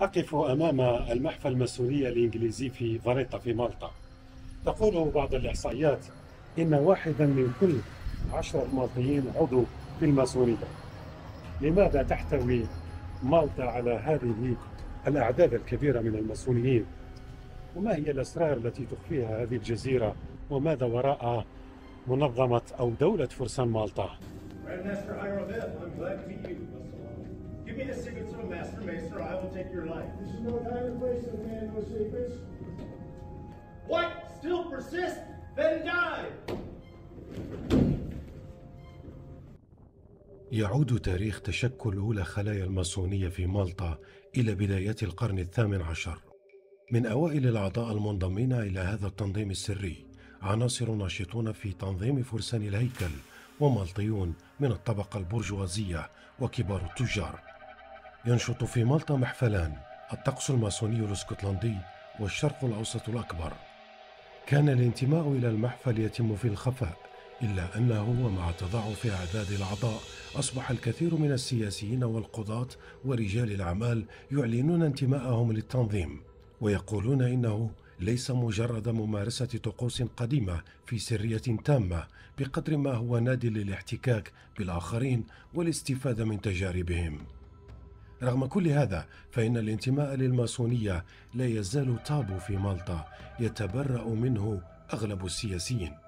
أقف أمام المحفل الماسونية الإنجليزي في فاليتا في مالطا. تقول بعض الإحصائيات إن واحدا من كل عشرة مالطيين عضو في الماسونية لماذا تحتوي مالطا على هذه الأعداد الكبيرة من الماسونيين وما هي الأسرار التي تخفيها هذه الجزيرة؟ وماذا وراء منظمة أو دولة فرسان مالطا؟ Me the secrets of a master maester, I will take your life. This is no time or place to demand no secrets. What? Still persist? Then die! يعود تاريخ تشكل أولى خلايا الماسونية في مالطا إلى بدايات القرن الثامن عشر من أوائل الأعضاء المنضمين إلى هذا التنظيم السري عناصر ناشطون في تنظيم فرسان الهيكل ومالطيون من الطبقة البرجوازية وكبار التجار ينشط في مالطا محفلان الطقس الماسوني الاسكتلندي والشرق الأوسط الأكبر كان الانتماء إلى المحفل يتم في الخفاء إلا أنه ومع تضاعف أعداد الأعضاء أصبح الكثير من السياسيين والقضاة ورجال الأعمال يعلنون انتماءهم للتنظيم ويقولون إنه ليس مجرد ممارسة طقوس قديمة في سرية تامة بقدر ما هو ناد للاحتكاك بالآخرين والاستفادة من تجاربهم. رغم كل هذا فإن الانتماء للماسونية لا يزال تابو في مالطا يتبرأ منه أغلب السياسيين.